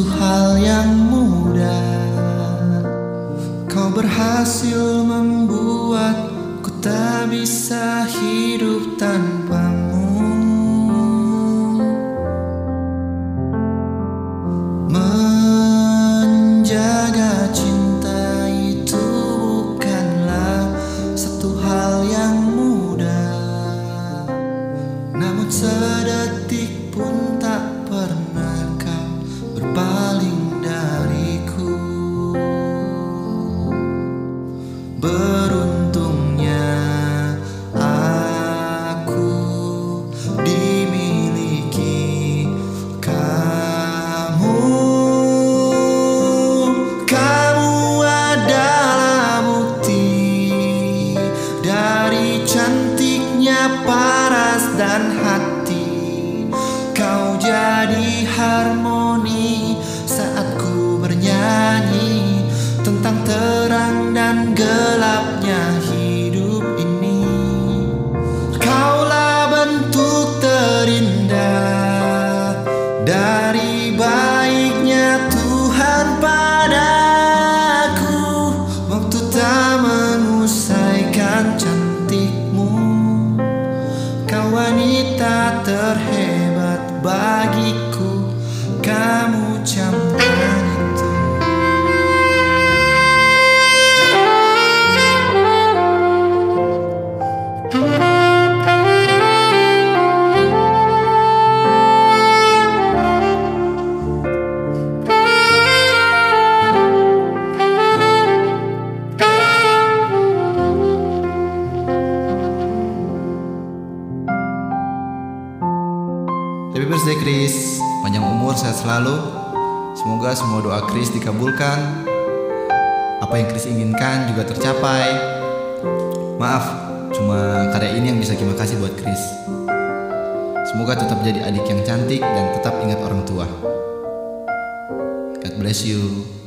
Satu hal yang mudah. Kau berhasil membuatku tak bisa hidup tanpamu. Menjaga cinta itu bukanlah satu hal yang mudah. Namun sedetik pun dan hati. Kau jadi harmoni saat ku bernyanyi Tentang terang dan gelapnya bagiku Kamu camkan Happy birthday Chris. Panjang umur sehat selalu. Semoga semua doa Chris dikabulkan. Apa yang Chris inginkan juga tercapai. Maaf Cuma karya ini yang bisa terima kasih buat Chris. Semoga tetap jadi adik yang cantik Dan tetap ingat orang tua. God bless you